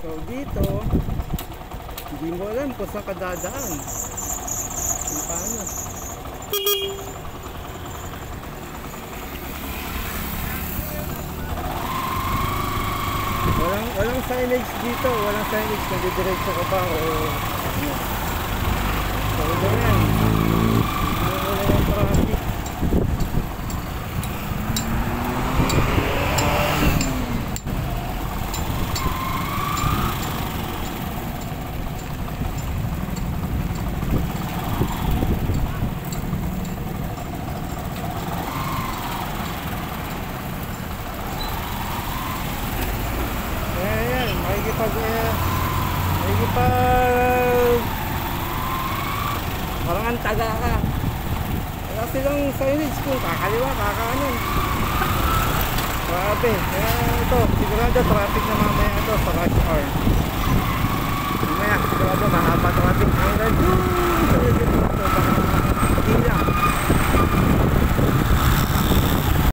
So dito, hindi mo alam kung saan ka dadaan. Kung paano. Walang, walang signage dito, walang signage kung didiretso ka ba o ano. So ito yan. Wala yung traffic. Ayan, ayan. Makikipag... Eh, makikipag... Parang ang taga ka. Wala silang signage kung kakaliwa, kakaanan. Grabe. Kaya ito, sigurado traffic na mamaya